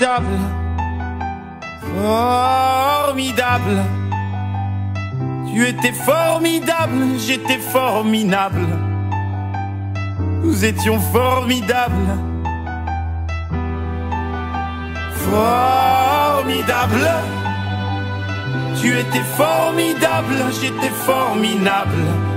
Formidable. Formidable. Tu étais formidable, j'étais formidable. Nous étions formidables. Formidable. Tu étais formidable, j'étais formidable.